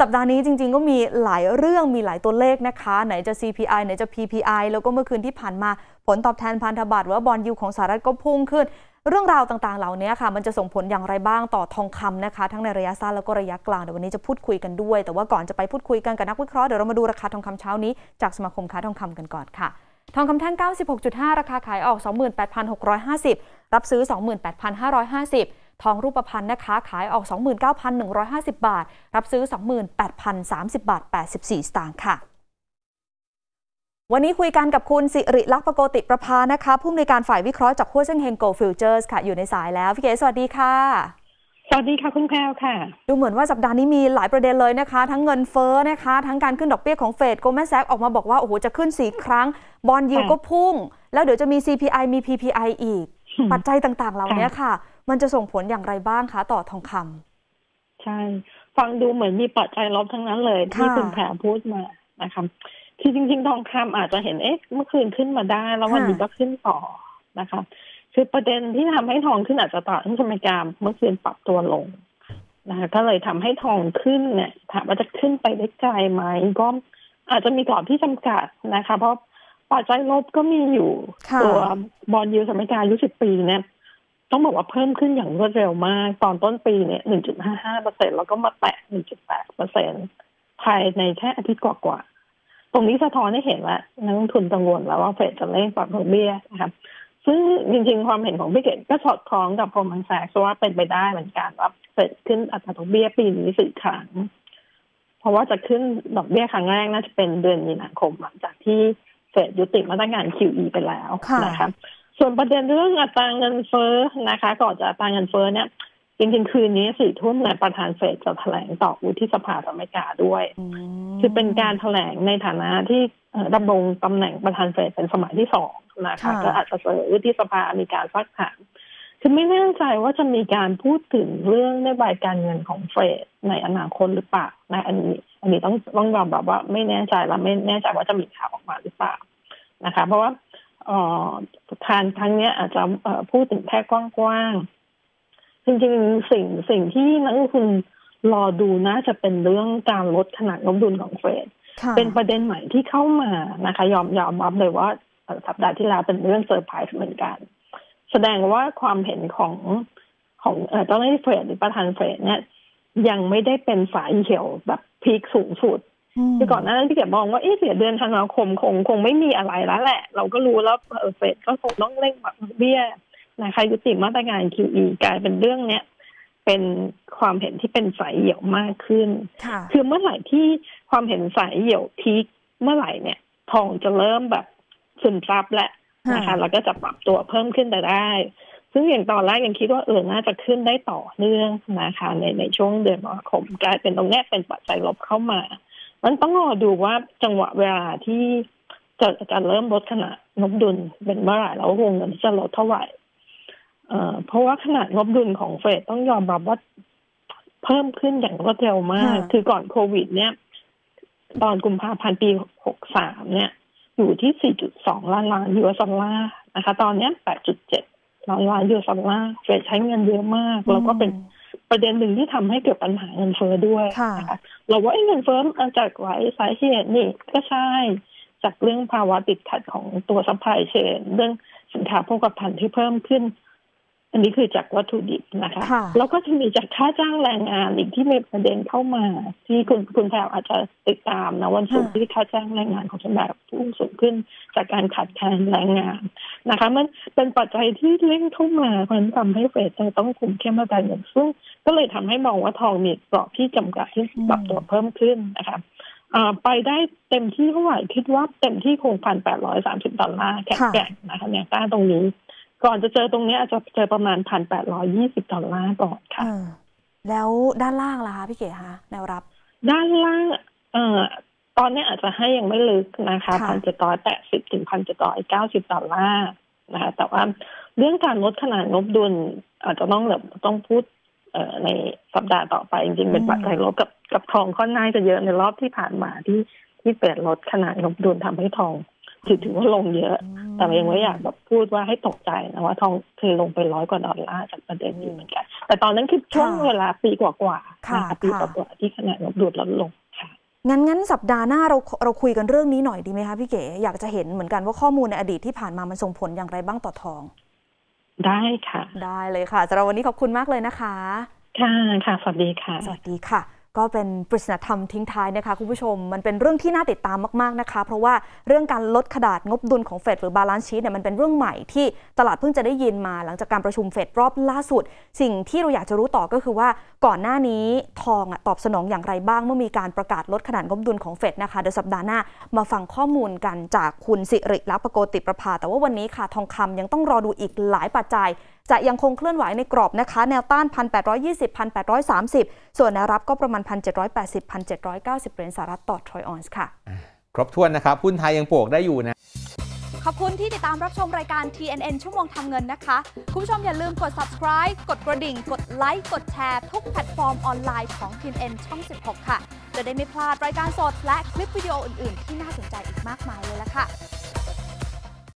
สัปดาห์นี้จริง ๆ ก็มีหลายเรื่องมีหลายตัวเลขนะคะ ไหนจะ CPI ไหนจะ PPI แล้วก็เมื่อคืนที่ผ่านมาผลตอบแทนพันธบัตรหรือว่าบอลยูของสหรัฐก็พุ่งขึ้น เรื่องราวต่างๆ เหล่านี้ค่ะ มันจะส่งผลอย่างไรบ้างต่อทองคำนะคะ ทั้งในระยะสั้นแล้วก็ระยะกลางเดี๋ยววันนี้จะพูดคุยกันด้วย แต่ว่าก่อนจะไปพูดคุยกันกับนักวิเคราะห์เดี๋ยวเรามาดูราคาทองคำเช้านี้จากสมาคมค้าทองคำกันก่อนค่ะทองคำแท่ง 96.5 ราคาขายออก 28,650 รับซื้อ 28,550 ทองรูปพรรณนะคะขายออก 29,150 บาท รับซื้อ 28,030 บาท 84 สตางค์ค่ะวันนี้คุยกันกับคุณสิริลักษณ์ปโกติประภานะคะผู้อำนวยการฝ่ายวิเคราะห์จากฮั่วเซ่งเฮง Gold Futures ค่ะอยู่ในสายแล้ว พี่เก๋สวัสดีค่ะ สวัสดีค่ะ คุณแพรวค่ะ ดูเหมือนว่าสัปดาห์นี้มีหลายประเด็นเลยนะคะ ทั้งเงินเฟ้อนะคะ ทั้งการขึ้นดอกเบี้ยของเฟด Goldman Sachs ออกมาบอกว่า โอ้โห จะขึ้นสี่ครั้ง bond yield ค่ะก็พุ่ง แล้วเดี๋ยวจะมี CPI มี PPI อีกอืมปัจจัยต่างๆ เหล่านี้ค่ะ มันจะส่งผลอย่างไรบ้างคะต่อทองคำใช่ ฟังดูเหมือนมีปัจจัยลบทั้งนั้นเลย ที่ค่ะคุณแพรวพูดมานะคะคือจริง ๆ ทองคำอาจจะเห็นเอ๊ะเมื่อคืนขึ้นมาได้ แล้ววันนี้ก็ขึ้นต่อนะคะ คือประเด็นที่ทำให้ทองขึ้นอาจจะต่อที่อเมริกาเมื่อคืนปรับตัวลงนะคะก็เลยทำให้ทองขึ้นเนี่ย ถามว่าจะขึ้นไปได้ไกลไหมก็อาจจะมีกรอบที่จำกัดนะคะ เพราะปัจจัยลบก็มีอยู่ค่ะตัวบอลยูสอเมริกาอายุสิบปีเนี่ย ต้องบอกว่าเพิ่มขึ้นอย่างรวดเร็วมาก ตอนต้นปีเนี่ย 1.55เปอร์เซ็นแล้วก็มาแตะ 1.8เปอร์เซ็นภายในแค่อาทิตย์กว่าๆ ตรงนี้สะท้อนให้เห็นว่านักลงทุนกังวลแล้วว่าเฟดจะเร่งปรับดอกเบี้ยนะครับซึ่งจริงๆ ความเห็นของพี่เกดก็สอดคล้องกับโพลมันแซกว่าเป็นไปได้เหมือนกันว่าเฟดขึ้นอัตราดอกเบี้ยปีนี้สี่ครั้ง เพราะว่าจะขึ้นดอกเบี้ยครั้งแรกน่าจะเป็นเดือนมีนาคมหลังจากที่เฟดยุติมาตรการ QE ไปแล้วค่ะนะคะ ส่วนประเด็นเรื่องอัตราเงินเฟ้อนะคะ ก่อนจะอัตราเงินเฟ้อเนี่ยจริงๆคืนนี้สี่ทุ่มเนี่ยประธานเฟดจะแถลงต่อวุฒิสภาสหรัฐอเมริกาด้วยอืมคือเป็นการแถลงในฐานะที่เอ่อดำรงตำแหน่งประธานเฟดเป็นสมัยที่สองนะคะค่ะก็อาจจะเสนอวุฒิสภามีการซักถามคือไม่แน่ใจว่าจะมีการพูดถึงเรื่องนโยบายการเงินของเฟดในอนาคตหรือเปล่านะอันนี้ อันนี้ต้องต้องยอมรับว่าไม่แน่ใจและไม่แน่ใจว่าจะมีข่าวออกมาหรือเปล่านะคะ เพราะว่าเอ่อ ทานครั้งเนี้ยอาจจะเอ่อพูดถึงแค่กว้างๆ จริงๆ สิ่งสิ่งที่นักลงทุนรอดูน่าจะเป็นเรื่องการลดขนาดงบดุลของเฟดค่ะเป็นประเด็นใหม่ที่เข้ามานะคะ ยอมยอมรับเลยว่าเอ่อสัปดาห์ที่แล้วเป็นเรื่องเซอร์ไพรส์เหมือนกัน แสดงว่าความเห็นของของเอ่อเจ้าหน้าที่เฟดหรือประธานเฟดเนี่ยยังไม่ได้เป็นสายเขียวแบบพีคสูงสุดม คือก่อนหน้านั้นพี่เก็บมองว่าเอ๊ะเสียเดือนธันวาคมคงคงไม่มีอะไรแล้วแหละ เราก็รู้แล้วเออเฟดก็คงต้องเร่งปรับดอกเบี้ยนะคะยุติมาตรการ QE กลายเป็นเรื่องเนี้ยเป็นความเห็นที่เป็นสายเหี่ยวมากขึ้นค่ะคือเมื่อไหร่ที่ความเห็นสายเหี่ยวพีคเมื่อไหร่เนี่ย ทองจะเริ่มแบบซึมซับแหละนะคะค่ะแล้วก็จะปรับตัวเพิ่มขึ้นไปได้ ซึ่งอย่างตอนแรกยังคิดว่าเออน่าจะขึ้นได้ต่อเนื่องนะคะในในช่วงเดือนมกราคมกลายเป็นตรงเนี้ยเป็นปัจจัยลบเข้ามา มันต้องรอดูว่าจังหวะเวลาที่จะจะเริ่มลดขนาดงบดุลเป็นเมื่อไหร่แล้ววงเงินจะลดเท่าไหร่เอ่อเพราะว่าขนาดงบดุลของเฟดต้องยอมรับว่าเพิ่มขึ้นอย่างรวดเร็วมากค่ะคือก่อนโควิด เนี่ย ตอนกุมภาพันธ์ปี63เนี่ย อยู่ที่4.2ล้านล้าน US dollar นะคะ ตอนเนี้ย8.7ล้านล้าน US dollar เฟดใช้เงินเยอะมาก แล้วก็เป็น ประเด็นหนึ่งที่ทำให้เกิดปัญหาเงินเฟ้อด้วยค่ะนะคะเราว่าไอ้เงินเฟ้อมาจากหลายสาเหตุนี่ก็ใช่จากเรื่องภาวะติดขัดของตัว supply chain เรื่องสินค้าโภคภัณฑ์ที่เพิ่มขึ้น อันนี้คือจากวัตถุดิบนะคะค่ะแล้วก็จะมีจากค่าจ้างแรงงานอีกที่มีประเด็นเข้ามา ที่คุณคุณแพรวอาจจะติดตามนะวันศุกร์ค่ะที่ค่าจ้างแรงงานของฉันแบบพุ่งสูงขึ้นจากการขาดแคลนแรงงานนะคะ มันเป็นปัจจัยที่เร่งเข้ามาเพราะฉะนั้นทำให้เฟดจะต้องคุมเข้มมาตรการเงินซึ่งก็เลยทำให้มองว่าทองมีกรอบที่จำกัดที่ปรับตัวเพิ่มขึ้นนะคะอ่าไปได้เต็มที่เท่าไหร่คิดว่าเต็มที่คงพันแปดร้อยสามสิบดอลลาร์แข็งแกร่งนะคะแนวต้านตรงนี้ ก่อนจะเจอตรงนี้อาจจะเจอประมาณพันแปดร้อยี่สิบดอลลาร์ก่อนค่ะอ่าแล้วด้านล่างล่ะคะพี่เก๋คะแนวรับ ด้านล่างเอ่อตอนนี้อาจจะให้ยังไม่ลึกนะคะค่ะพันเจ็ดร้อยแปดสิบถึงพันเจ็ดร้อยเก้าสิบดอลลาร์นะคะแต่ว่าเรื่องการลดขนาดงบดุลอาจจะต้องแบบต้องพูดเอ่อในสัปดาห์ต่อไปจริงๆเป็นปัจจัยลบกับกับทองค่อนข้างจะเยอะในรอบที่ผ่านมาที่ที่เปิดลดขนาดงบดุลทำให้ทอง ถือถือว่าลงเยอะอืมแต่ยังไม่อยากแบบพูดว่าให้ตกใจนะว่าทองเคยลงไปร้อยกว่าดอลลาร์จากประเด็นนี้เหมือนกัน แต่ตอนนั้นคือช่วงเวลาปีกว่าๆค่ะนะคะปีกค่ะว่าๆที่ขนาดลบดูดลดลงค่ะงั้นงั้นสัปดาห์หน้าเราเราคุยกันเรื่องนี้หน่อยดีไหมคะพี่เก๋อยากจะเห็นเหมือนกันว่าข้อมูลในอดีตที่ผ่านมามันส่งผลอย่างไรบ้างต่อทอง ได้ค่ะ ได้เลยค่ะสำหรับวันนี้ขอบคุณมากเลยนะคะ ค่ะค่ะ สวัสดีค่ะ สวัสดีค่ะ ก็เป็นปริศนธรรมทิ้งท้ายนะคะคุณผู้ชม มันเป็นเรื่องที่น่าติดตามมากๆนะคะ เพราะว่าเรื่องการลดขนาดงบดุลของเฟดหรือ balance sheet เนี่ยมันเป็นเรื่องใหม่ที่ตลาดเพิ่งจะได้ยินมาหลังจากการประชุมเฟดรอบล่าสุด สิ่งที่เราอยากจะรู้ต่อก็คือว่าก่อนหน้านี้ทองอะตอบสนองอย่างไรบ้าง เมื่อมีการประกาศลดขนาดงบดุลของเฟดนะคะเดี๋ยวสัปดาห์หน้ามาฟังข้อมูลกันจากคุณสิริลักษณ์ปโกติประภา แต่ว่าวันนี้ค่ะทองคำยังต้องรอดูอีกหลายปัจจัย จะยังคงเคลื่อนไหวในกรอบนะคะ แนวต้าน 1,820 1,830 ส่วนแนวรับก็ประมาณ 1,780 1,790 เหรียญสหรัฐต่อทรอยออนซ์ค่ะ ครบถ้วนนะครับ หุ้นไทยยังบวกได้อยู่นะ ขอบคุณที่ติดตามรับชมรายการ TNN ชั่วโมงทำเงินนะคะ คุณผู้ชมอย่าลืมกด subscribe กดกระดิ่ง กดไลค์กดแชร์ทุกแพลตฟอร์มออนไลน์ของ TNN ช่อง 16 ค่ะ จะได้ไม่พลาดรายการสดและคลิปวิดีโออื่น ๆ ที่น่าสนใจอีกมากมายเลยละค่ะ